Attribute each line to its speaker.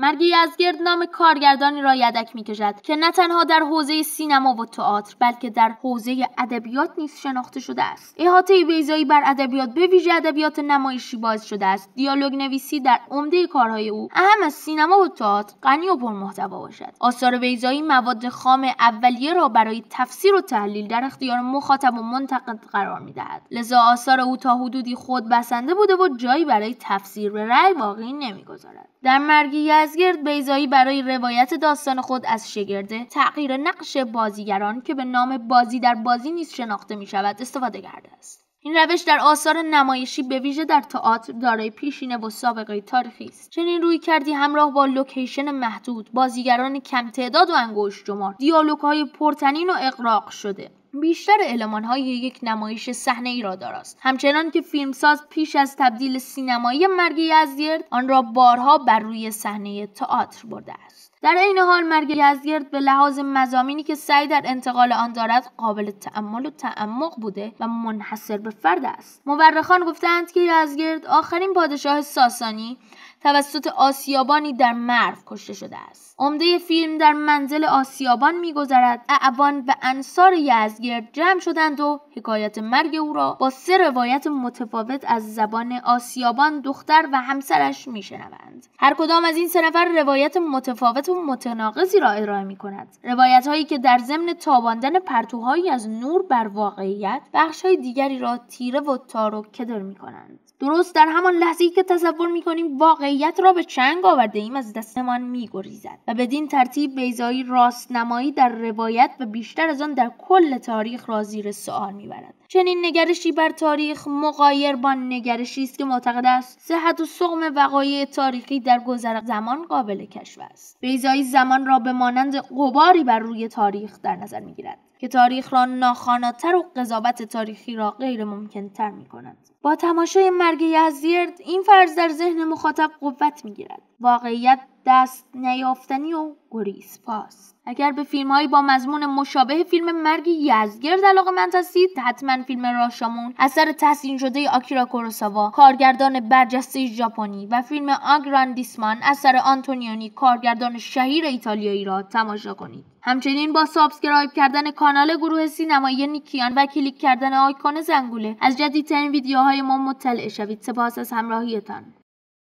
Speaker 1: مرگ یزگرد نام کارگردانی را یدک می‌کشد که نه تنها در حوزه سینما و تئاتر بلکه در حوزه ادبیات نیز شناخته شده است. احاطه بیزایی بر ادبیات به ویژه ادبیات نمایشی باز شده است. دیالوگ نویسی در عمده کارهای او اهم از سینما و تئاتر غنی و پرمحتوا باشد. آثار بیزایی مواد خام اولیه را برای تفسیر و تحلیل در اختیار مخاطب و منتقد قرار می‌دهد. لذا آثار او تا حدودی خود بسنده بوده و جایی برای تفسیر به رأی واقعی نمی‌گذارد. در مرگ یزدگرد بیضایی برای روایت داستان خود از شگرد تغییر نقش بازیگران که به نام بازی در بازی نیز شناخته می شود استفاده کرده است. این روش در آثار نمایشی به ویژه در تئاتر دارای پیشینه و سابقه تاریخی است. چنین رویکردی همراه با لوکیشن محدود بازیگران کم تعداد و انگشت شمار دیالوگهای پرتنین و اغراق شده. بیشتر های یک نمایش صحنه ای را داراست. همچنان که فیلمساز پیش از تبدیل سینمایی مرگ یزدگرد آن را بارها بر روی صحنه تئاتر برده است. در این حال مرگ یزدگرد به لحاظ مضامینی که سعی در انتقال آن دارد قابل تأمل و تعمق بوده و منحصر به فرد است. مورخان گفتند که یزگرد آخرین پادشاه ساسانی توسط آسیابانی در مرو کشته شده است. عمده فیلم در منزل آسیابان میگذرد. اعوان و انصار یزگرد جمع شدند و حکایت مرگ او را با سه روایت متفاوت از زبان آسیابان دختر و همسرش میشنوند. هر کدام از این سه نفر روایت متفاوت و متناقضی را ارائه می کند روایت هایی که در ضمن تاباندن پرتوهایی از نور بر واقعیت بخش های دیگری را تیره و تار و کدر می کنند درست در همان لحظه که تصور می‌کنیم واقعیت را به چنگ آورده ایم از دستمان میگریزد و بدین ترتیب بیزایی راستنمایی در روایت و بیشتر از آن در کل تاریخ را زیر سوال می‌برد چنین نگرشی بر تاریخ مقایر با نگرشی است که معتقد است صحت و سقم وقایع تاریخی در گذر زمان قابل کشف است بیزایی زمان را به مانند قباری بر روی تاریخ در نظر می‌گیرد که تاریخ را ناخواناتر و قضاوت تاریخی را غیر ممکن تر می کند. با تماشای مرگ یزدیرد این فرض در ذهن مخاطب قوت می گیرد. واقعیت دست نیافتنی و گریز پاس. اگر به فیلم هایی با مضمون مشابه فیلم مرگ یزگرد علاقه من هستید حتما فیلم راشامون اثر تحسین شده آکیرا کوروساوا کارگردان برجسته ژاپنی و فیلم آگراندیسمان اثر آنتونیونی کارگردان شهیر ایتالیایی را تماشا کنید. همچنین با subscribe کردن کانال گروه سینمایی نیکیان و کلیک کردن آیکون زنگوله از جدیدترین ویدیوهای ما مطلع شوید. سپاس از همراهیتان.